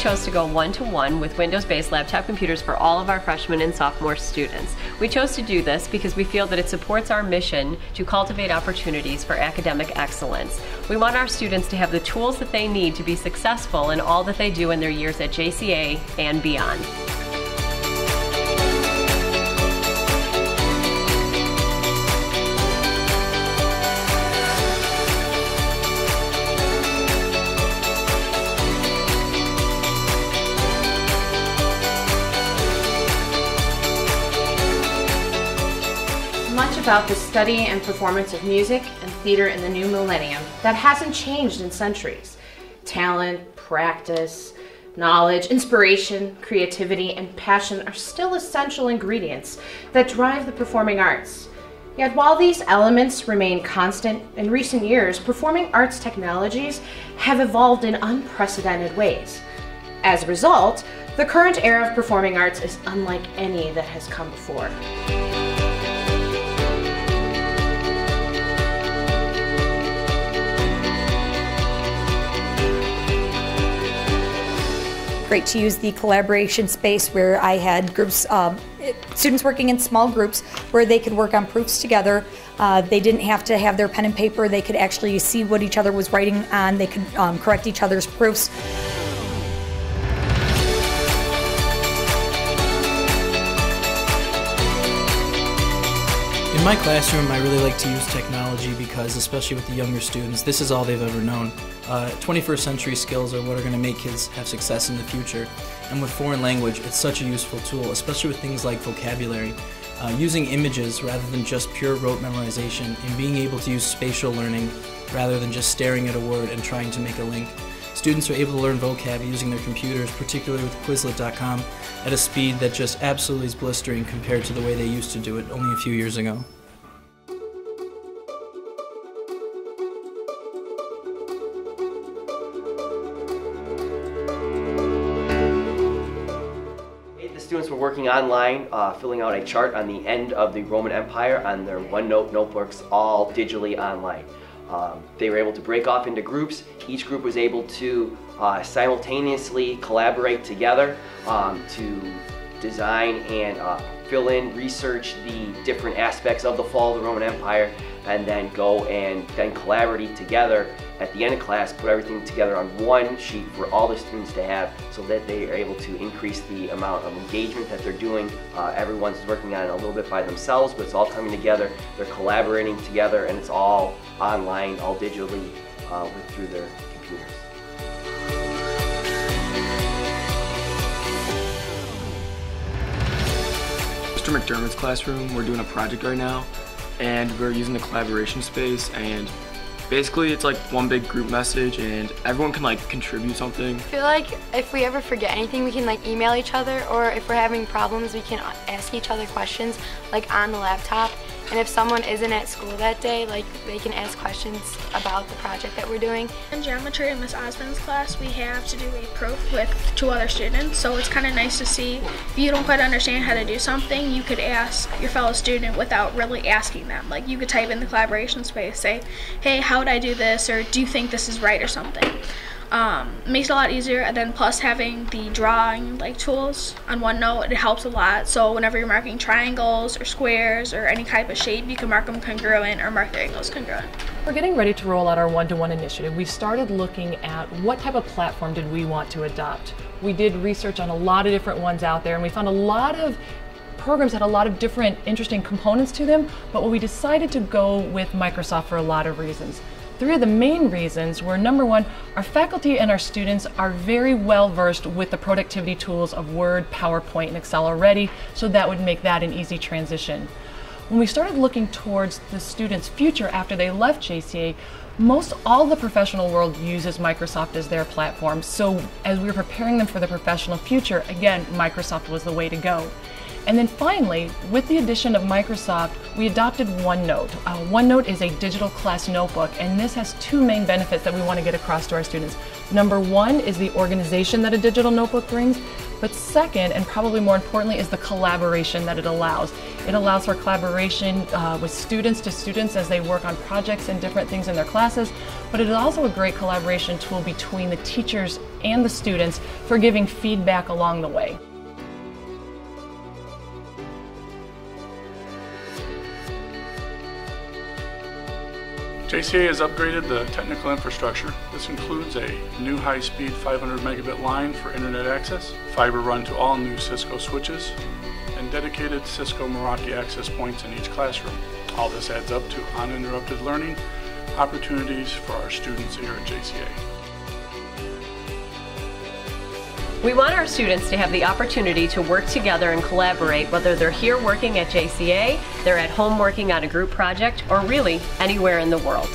to go one-to-one -one with Windows-based laptop computers for all of our freshmen and sophomore students. We chose to do this because we feel that it supports our mission to cultivate opportunities for academic excellence. We want our students to have the tools that they need to be successful in all that they do in their years at JCA and beyond. About the study and performance of music and theater in the new millennium that hasn't changed in centuries. Talent, practice, knowledge, inspiration, creativity, and passion are still essential ingredients that drive the performing arts. Yet while these elements remain constant, in recent years, performing arts technologies have evolved in unprecedented ways. As a result, the current era of performing arts is unlike any that has come before. Great to use the collaboration space where I had groups, uh, students working in small groups where they could work on proofs together. Uh, they didn't have to have their pen and paper. They could actually see what each other was writing on. They could um, correct each other's proofs. In my classroom, I really like to use technology because, especially with the younger students, this is all they've ever known. Uh, 21st century skills are what are going to make kids have success in the future. And with foreign language, it's such a useful tool, especially with things like vocabulary. Uh, using images rather than just pure rote memorization and being able to use spatial learning rather than just staring at a word and trying to make a link. Students are able to learn vocab using their computers, particularly with Quizlet.com, at a speed that just absolutely is blistering compared to the way they used to do it only a few years ago. The students were working online, uh, filling out a chart on the end of the Roman Empire on their OneNote notebooks, all digitally online. Um, they were able to break off into groups. Each group was able to uh, simultaneously collaborate together um, to design and uh, fill in, research the different aspects of the fall of the Roman Empire, and then go and then collaborate together at the end of class, put everything together on one sheet for all the students to have so that they are able to increase the amount of engagement that they're doing. Uh, everyone's working on it a little bit by themselves, but it's all coming together. They're collaborating together and it's all online, all digitally uh, through their computers. Mr. McDermott's classroom, we're doing a project right now and we're using the collaboration space and basically it's like one big group message and everyone can like contribute something. I feel like if we ever forget anything we can like email each other or if we're having problems we can ask each other questions like on the laptop and if someone isn't at school that day like they can ask questions about the project that we're doing. In geometry in Miss Osmond's class we have to do a proof with two other students so it's kind of nice to see if you don't quite understand how to do something you could ask your fellow student without really asking them like you could type in the collaboration space say hey how would I do this or do you think this is right or something um, makes it a lot easier and then plus having the drawing like tools on OneNote it helps a lot so whenever you're marking triangles or squares or any type of shape you can mark them congruent or mark the angles congruent. We're getting ready to roll out our one-to-one initiative. We started looking at what type of platform did we want to adopt. We did research on a lot of different ones out there and we found a lot of programs had a lot of different interesting components to them, but we decided to go with Microsoft for a lot of reasons. Three of the main reasons were number one, our faculty and our students are very well versed with the productivity tools of Word, PowerPoint, and Excel already, so that would make that an easy transition. When we started looking towards the students' future after they left JCA, most all the professional world uses Microsoft as their platform. So as we were preparing them for the professional future, again, Microsoft was the way to go. And then finally, with the addition of Microsoft, we adopted OneNote. Uh, OneNote is a digital class notebook, and this has two main benefits that we want to get across to our students. Number one is the organization that a digital notebook brings, But second, and probably more importantly, is the collaboration that it allows. It allows for collaboration uh, with students to students as they work on projects and different things in their classes, but it is also a great collaboration tool between the teachers and the students for giving feedback along the way. JCA has upgraded the technical infrastructure. This includes a new high-speed 500 megabit line for internet access, fiber run to all new Cisco switches, and dedicated Cisco Meraki access points in each classroom. All this adds up to uninterrupted learning opportunities for our students here at JCA. We want our students to have the opportunity to work together and collaborate, whether they're here working at JCA, they're at home working on a group project, or really anywhere in the world.